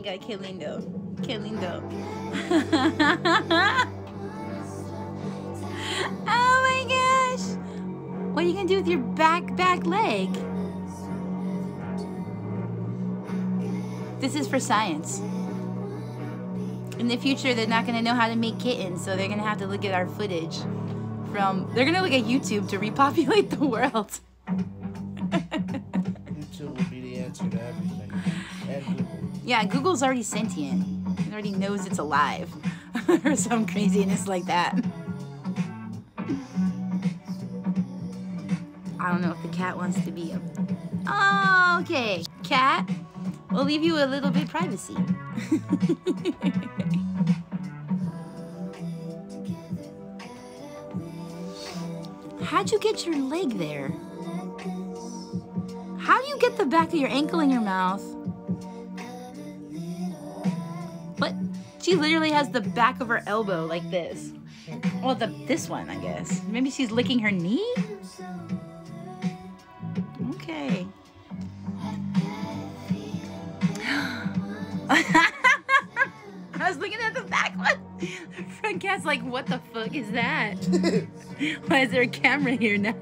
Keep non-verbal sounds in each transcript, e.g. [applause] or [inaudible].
my got que lindo. Que lindo. oh my gosh. What are you gonna do with your back back leg? This is for science. In the future, they're not gonna know how to make kittens, so they're gonna have to look at our footage from. They're gonna look at YouTube to repopulate [laughs] the world. YouTube will be the answer to everything. Yeah, Google's already sentient. It already knows it's alive. [laughs] or some craziness like that. I don't know if the cat wants to be a. Oh, okay. Cat, we'll leave you a little bit privacy. [laughs] How'd you get your leg there? How do you get the back of your ankle in your mouth? She literally has the back of her elbow like this. Well, the this one, I guess. Maybe she's licking her knee? Okay. [laughs] I was looking at the back one. Front cat's like, what the fuck is that? [laughs] Why is there a camera here now?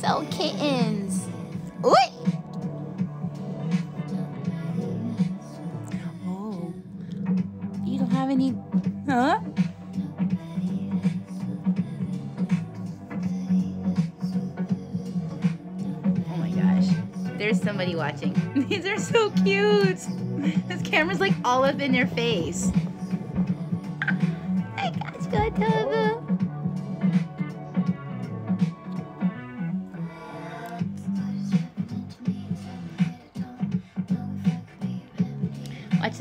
so kittens. Oi! Any. Huh? Oh my gosh. There's somebody watching. [laughs] These are so cute. This camera's like all up in their face. I got you.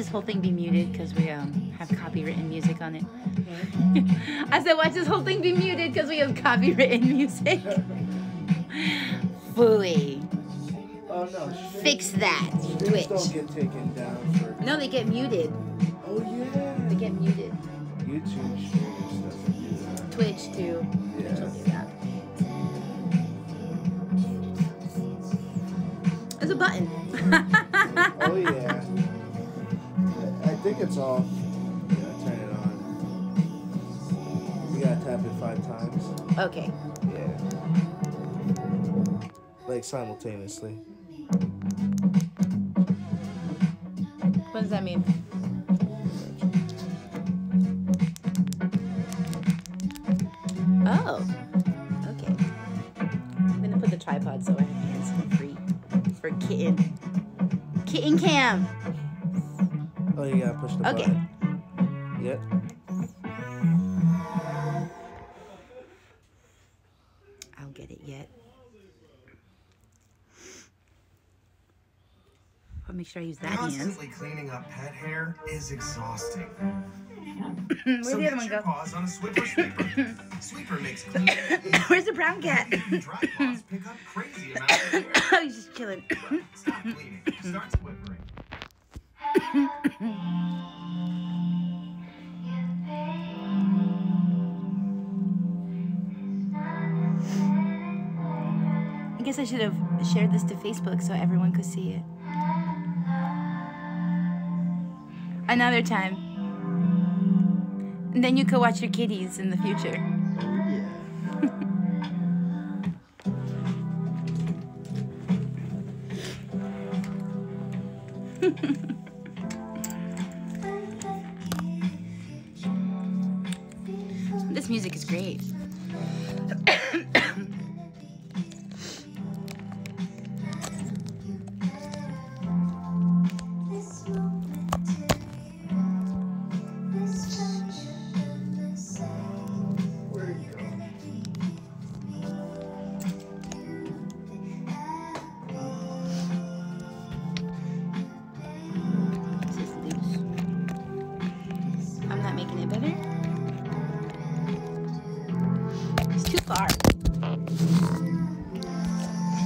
This whole thing be muted because we um, have copywritten music on it. [laughs] I said, watch this whole thing be muted because we have copywritten music. Fooey. Oh no. Fix that, Twitch. don't get taken down for. No, they get muted. Oh yeah. They get muted. YouTube streams doesn't do that. Twitch too. Twitch will do that. There's a button. [laughs] Oh yeah. Think it's off. Yeah, turn it on. You gotta tap it five times. Okay. Yeah. Like simultaneously. What does that mean? Oh. Okay. I'm gonna put the tripod so I have hands free for kitten. Kitten cam. Oh, you gotta push the Okay. button. Yep. I don't get it yet. I'll make sure I use that hand. Constantly cleaning up pet hair is exhausting. [coughs] Where'd so the other one go? paws on a Swiffer sweeper. sweeper [coughs] makes cleaning [coughs] Where's the brown cat? dry paws pick up crazy amounts of hair. oh, he's just chilling. Stop cleaning. Start swiffering. Mm. I guess I should have shared this to Facebook so everyone could see it. Another time. And then you could watch your kitties in the future. This music is great. [coughs]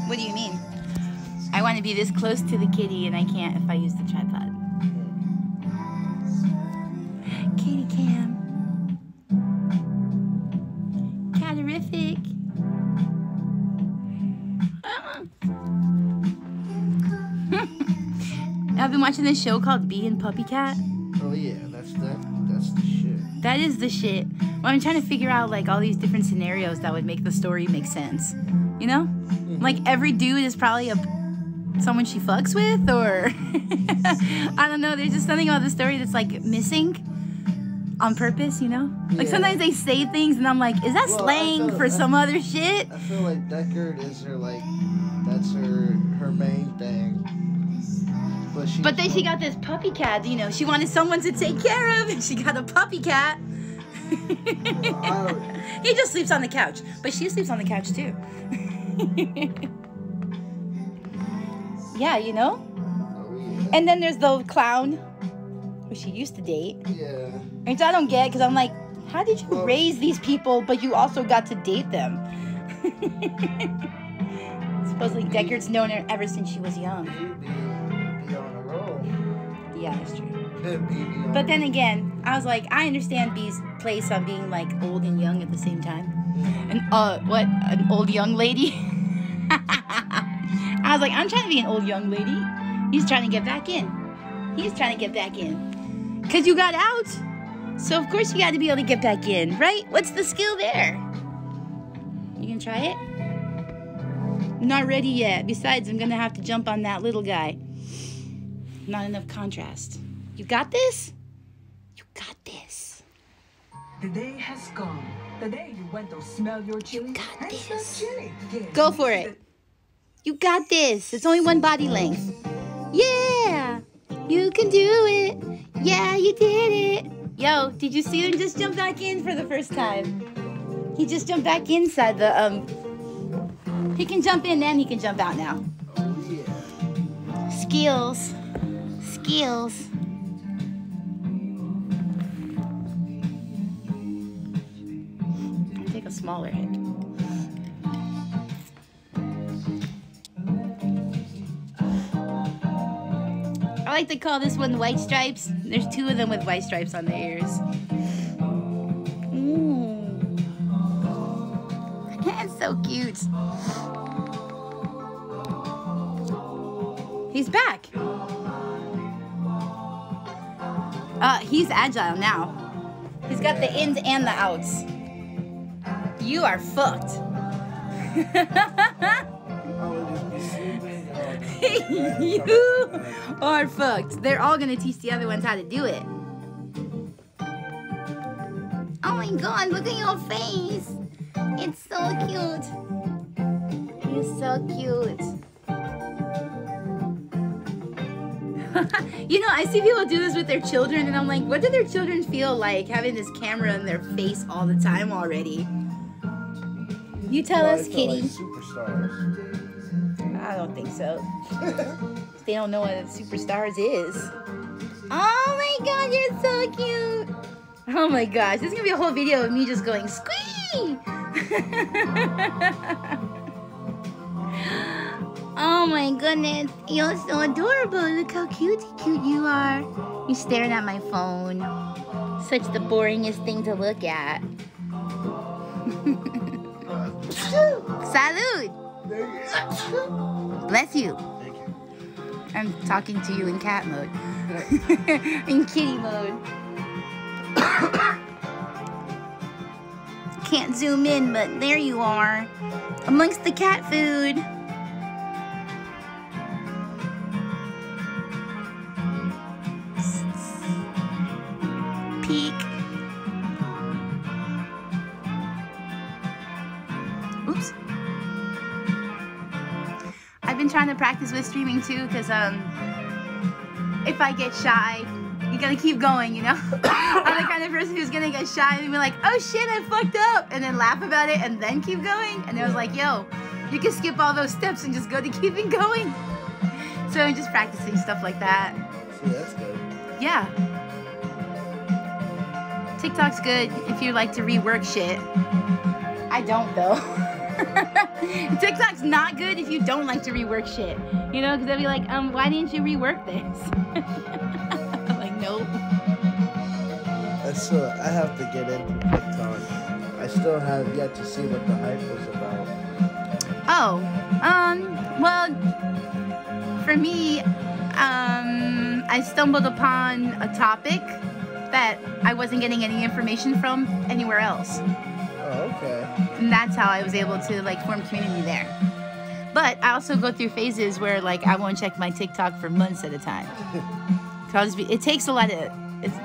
What do you mean? I want to be this close to the kitty and I can't if I use the tripod. Kitty cam. Catarific. [laughs] Ah. I've been watching this show called Bee and Puppy Cat. Oh yeah, that's that. That's the shit. That is the shit. Well, I'm trying to figure out like all these different scenarios that would make the story make sense. You know? Mm-hmm. Like every dude is probably a someone she fucks with or [laughs] I don't know, there's just something about the story that's like missing on purpose, you know? Like Yeah. sometimes they say things and I'm like, is that Well, slang feel- for I- some other shit? I feel like Deckard is her like, that's her her main thing. But she. But then she got this puppy cat, you know, she wanted someone to take care of and she got a puppy cat. [laughs] He just sleeps on the couch, but she sleeps on the couch too. [laughs] yeah, you know? Oh. And then there's the clown, who she used to date. Yeah. Which I don't get because I'm like, how did you Well- raise these people, but you also got to date them? [laughs] Supposedly Deckard's known her ever since she was young. Yeah, that's true. But then again, I was like, I understand Bee's place on being like old and young at the same time. And uh, what? An old young lady? [laughs] I was like, I'm trying to be an old young lady. He's trying to get back in. He's trying to get back in. Cause you got out. So of course you got to be able to get back in, right? What's the skill there? You gonna try it? Not ready yet. Besides, I'm gonna have to jump on that little guy. Not enough contrast. You got this? You got this. The day has come. The day you went to smell your chili. got and smell this. chili. Yes, Go for it. You got this. It's only one body length. Yeah. You can do it. Yeah, you did it. Yo, did you see him just jump back in for the first time? He just jumped back inside the um He can jump in and he can jump out now. Oh yeah. Skills. Skills. Take a smaller hit. I like to call this one white stripes. There's two of them with white stripes on their ears. Ooh. [laughs] That's so cute. He's back. Uh, he's agile now. He's got the ins and the outs. You are fucked. [laughs] You are fucked. They're all gonna teach the other ones how to do it. Oh my god, look at your face. It's so cute. You're so cute. [laughs] you know, I see people do this with their children, and I'm like, what do their children feel like having this camera in their face all the time already? You tell Probably us, kitty. Like superstars. I don't think so. [laughs] they don't know what superstars is. Oh my god, you're so cute. Oh my gosh, this is gonna be a whole video of me just going squee. [laughs] oh my goodness, you're so adorable. Look how cute, cute you are. You're staring at my phone. Such the boringest thing to look at. [laughs] Salud. Bless you. You. I'm talking to you in cat mode. [laughs] in kitty mode. Can't zoom in, but there you are. Amongst the cat food. With streaming too, because um, if I get shy, you gotta keep going, you know? [coughs] I'm the kind of person who's gonna get shy and be like, oh shit, I fucked up, and then laugh about it and then keep going. And I was like, yo, you can skip all those steps and just go to keeping going. So I'm just practicing stuff like that. See, that's good. Yeah. TikTok's good if you like to rework shit. I don't though. [laughs] [laughs] TikTok's not good if you don't like to rework shit. You know, because they'll be like, um, why didn't you rework this? I'm [laughs] like, nope. I still, I have to get into TikTok. I still have yet to see what the hype was about. Oh, um, well, for me, um, I stumbled upon a topic that I wasn't getting any information from anywhere else. Oh, okay. And that's how I was able to like form community there. But I also go through phases where like I won't check my TikTok for months at a time. [laughs] I'll just be, it takes a lot of, it's,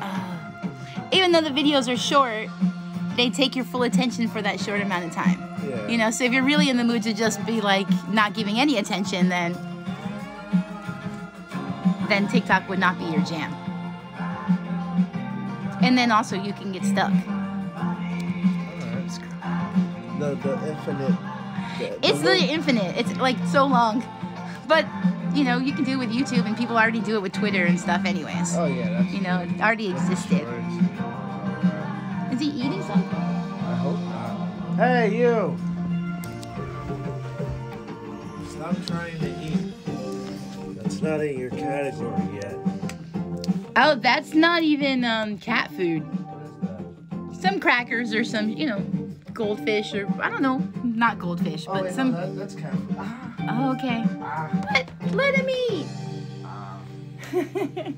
uh, even though the videos are short, they take your full attention for that short amount of time. Yeah. You know, so if you're really in the mood to just be like not giving any attention, then then TikTok would not be your jam. And then also you can get stuck. The the infinite. The, It's the the infinite. It's like so long. But, you know, you can do it with YouTube and people already do it with Twitter and stuff anyways. Oh yeah, that's. You know, it already existed. Is he eating something? I hope not. Hey, you! Stop trying to eat. That's not in your category yet. Oh, that's not even um, cat food. What is that? Some crackers or some, you know, goldfish or I don't know, not goldfish, Oh, but wait, some. no, that, that's cat food. Ah, Oh, okay. ah, Let, let him eat. ah. [laughs]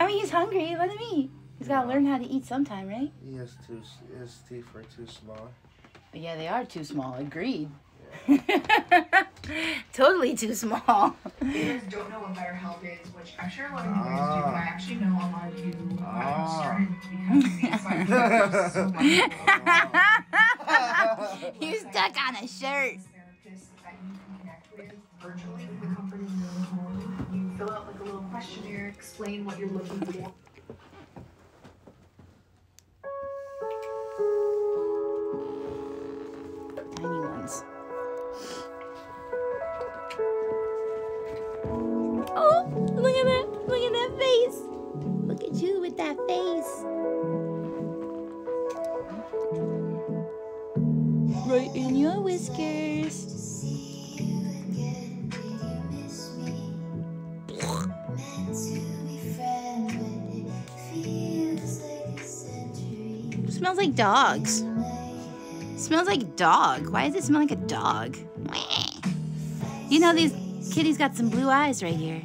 I mean, he's hungry. Let him eat. He's got to learn how to eat sometime, right? He has too. His teeth are too small. But yeah, they are too small. Agreed. [laughs] [laughs] totally too small. you guys don't know what BetterHelp is, which I'm sure a lot of you guys do, but I actually know a lot of you uh, Ah. started becoming therapists. So much [laughs] you stuck on a shirt. therapists that you can connect with virtually the comfort of your own home. You fill out like a little questionnaire, explain what you're looking for. That face. Right in your whiskers. Smells like dogs. Smells like dog. Why does it smell like a dog? You know these kitties got some blue eyes right here.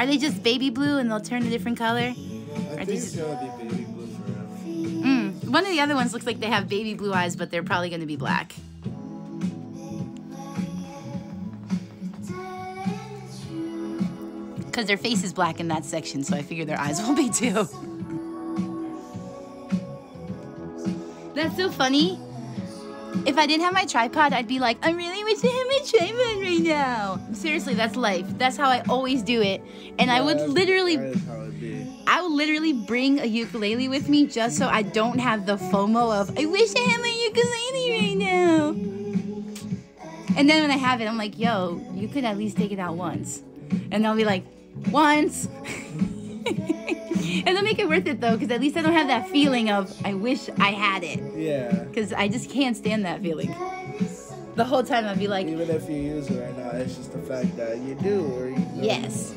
Are they just baby blue and they'll turn a different color? I Are think these- gonna be baby blue forever. Mm. One of the other ones looks like they have baby blue eyes, but they're probably going to be black. Because their face is black in that section, so I figure their eyes will be too. [laughs] That's so funny. If I didn't have my tripod, I'd be like, I'm really wish I had my tripod right now. Seriously, that's life. That's how I always do it. And I would literally That is how it be. I would literally bring a ukulele with me just so I don't have the FOMO of I wish I had my ukulele right now. And then when I have it, I'm like, yo, you could at least take it out once. And they'll be like, once. [laughs] and they'll make it worth it though, because at least I don't have that feeling of I wish I had it. Yeah. Because I just can't stand that feeling. The whole time I'd be like, Even if you use it right now, it's just the fact that you do or you don't. yes.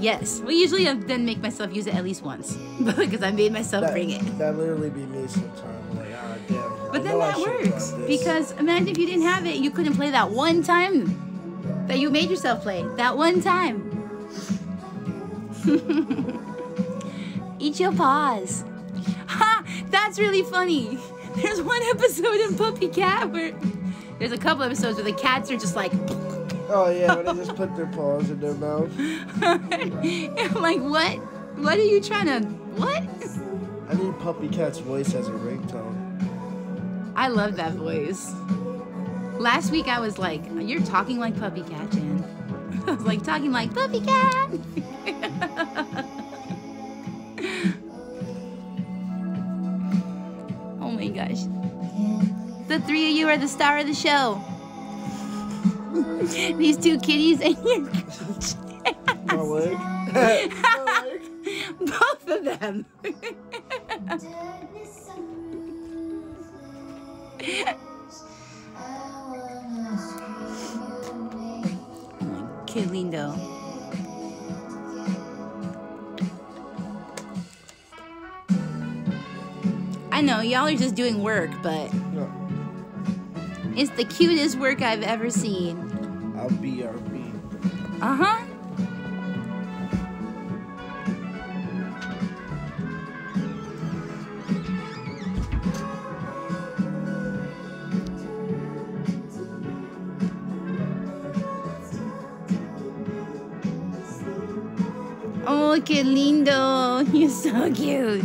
Yes. Well, usually I then make myself use it at least once [laughs] because I made myself That, bring it. that literally be me sometimes. Like, ah, damn. But I then that works because imagine if you didn't have it, you couldn't play that one time that you made yourself play. That one time. [laughs] Eat your paws. Ha! That's really funny. There's one episode in Puppy Cat where there's a couple episodes where the cats are just like, Oh yeah, when they [laughs] just put their paws in their mouth. I'm like, what? What are you trying to? What? I need Puppy Cat's voice as a ringtone. I love that voice. Last week I was like, "You're talking like Puppy Cat, Jan." [laughs] I was like talking like Puppy Cat. [laughs] gosh. The three of you are the star of the show. [laughs] These two kitties and your My leg. My leg. both of them. [laughs] Qué lindo. I know y'all are just doing work, but No. it's the cutest work I've ever seen. I'll BRB. Uh huh. Oh, que lindo. [laughs] You're so cute.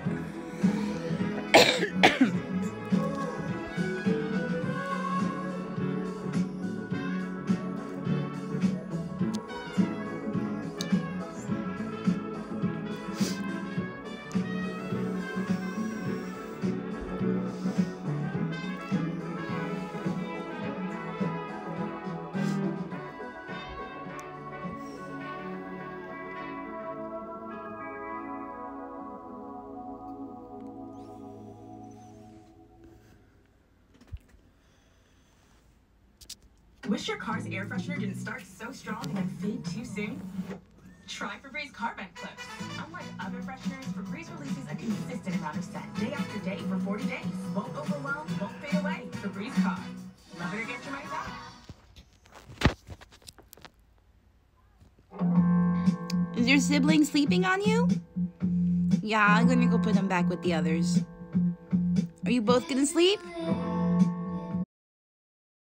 Wish your car's air freshener didn't start so strong and then fade too soon? Try Febreze Car Vent Clips. Unlike other fresheners, Febreze releases a consistent amount of scent day after day for 40 days. Won't overwhelm, won't fade away. Febreze Car. Love it or get your money back. Is your sibling sleeping on you? Yeah, I'm gonna go put them back with the others. Are you both gonna sleep?